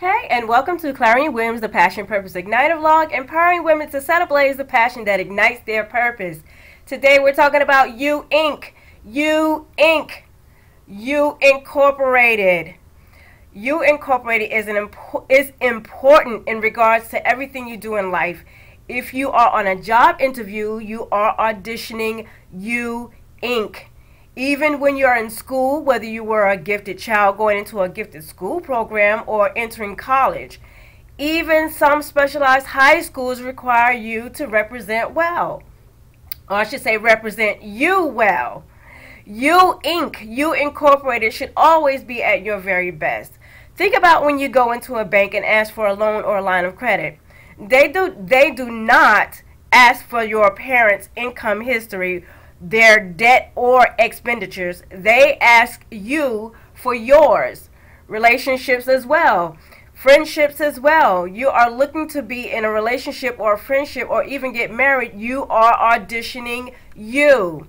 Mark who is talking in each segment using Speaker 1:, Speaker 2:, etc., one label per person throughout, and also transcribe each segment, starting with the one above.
Speaker 1: Hey, and welcome to Clarine Williams, the Passion Purpose Igniter vlog, empowering women to set ablaze the passion that ignites their purpose. Today we're talking about You Inc. You Inc. You Incorporated. You Incorporated is an impo- is important in regards to everything you do in life. If you are on a job interview, you are auditioning You Inc. Even when you're in school, whether you were a gifted child going into a gifted school program or entering college, even some specialized high schools require you to represent well. Or I should say, represent you well. You Inc., you Incorporated should always be at your very best. Think about when you go into a bank and ask for a loan or a line of credit. They do, they do not ask for your parents' income history their debt or expenditures. They ask you for yours. Relationships as well. Friendships as well. You are looking to be in a relationship or a friendship or even get married. You are auditioning you.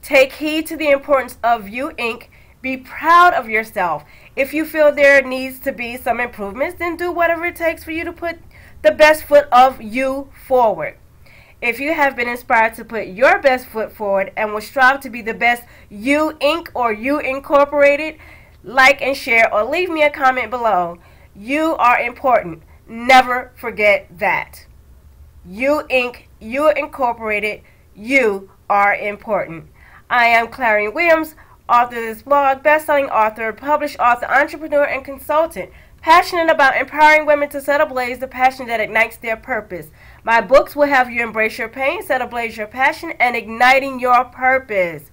Speaker 1: Take heed to the importance of you, Inc. Be proud of yourself. If you feel there needs to be some improvements, then do whatever it takes for you to put the best foot of you forward. If you have been inspired to put your best foot forward and will strive to be the best you Inc. or you Incorporated, like and share or leave me a comment below. You are important. Never forget that. You Inc., you Incorporated, you are important. I am Clarine Williams, author of this blog, best-selling author, published author, entrepreneur, and consultant passionate about empowering women to set ablaze the passion that ignites their purpose. My books will have you embrace your pain, set ablaze your passion, and igniting your purpose.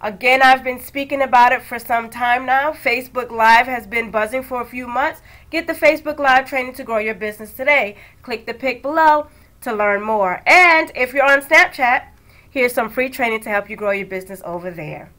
Speaker 1: Again, I've been speaking about it for some time now. Facebook Live has been buzzing for a few months. Get the Facebook Live training to grow your business today. Click the pic below to learn more. And if you're on Snapchat, here's some free training to help you grow your business over there.